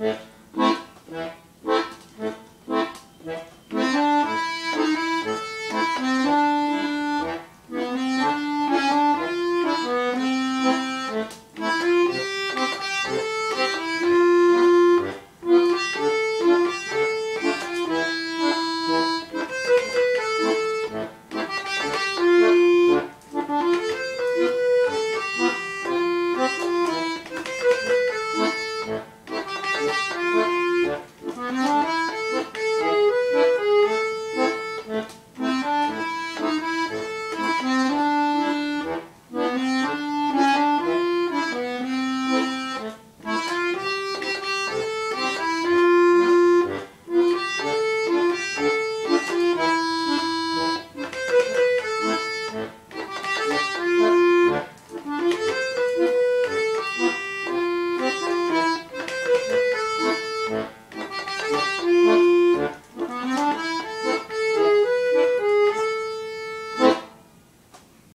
Yeah.